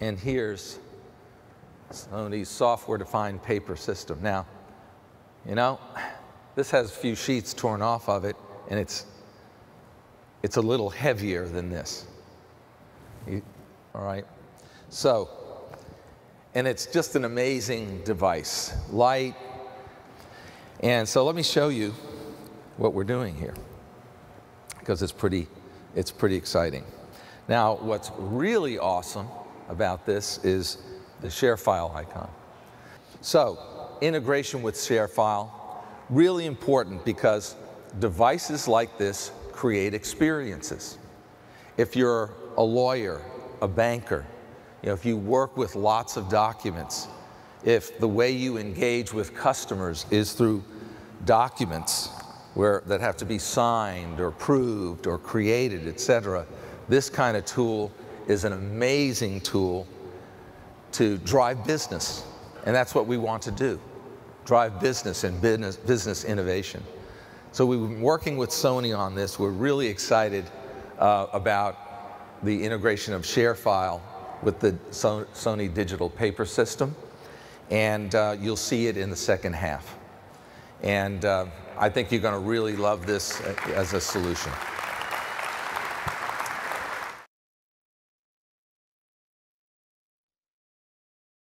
and here's Sony's software-defined paper system. Now, you know, this has a few sheets torn off of it, and it's, it's a little heavier than this. You, all right? So, and it's just an amazing device. Light. And so let me show you what we're doing here, because it's pretty, it's pretty exciting. Now, what's really awesome about this is the ShareFile icon. So, integration with ShareFile, really important because devices like this create experiences. If you're a lawyer, a banker, you know, if you work with lots of documents, if the way you engage with customers is through documents where, that have to be signed or approved or created, et cetera, this kind of tool is an amazing tool to drive business. And that's what we want to do, drive business and business, business innovation. So we've been working with Sony on this. We're really excited uh, about the integration of ShareFile with the Sony digital paper system. And uh, you'll see it in the second half. And uh, I think you're going to really love this uh, as a solution.